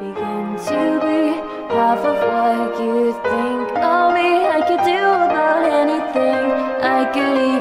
Begin to be half of what you think of me. I could do about anything. I could.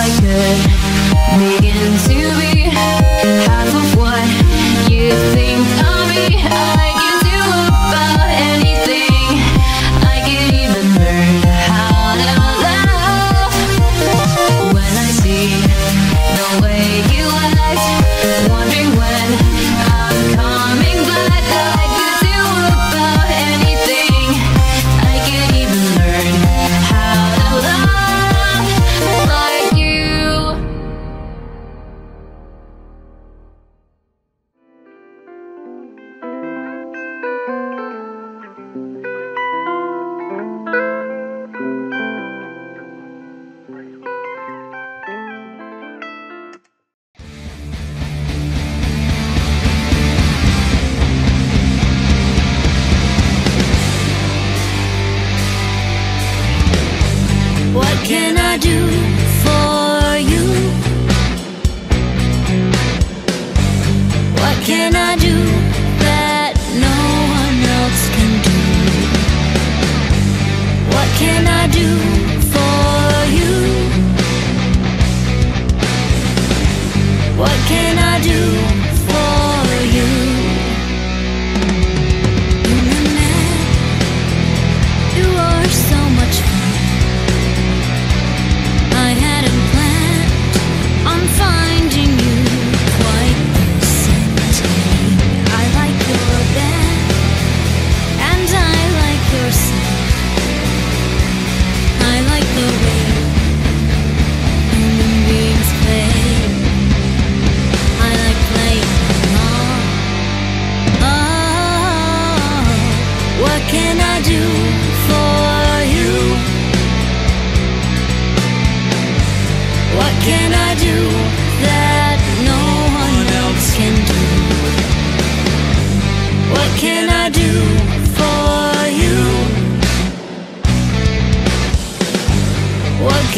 I could Begin to be half of what you think I'll I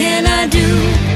can I do?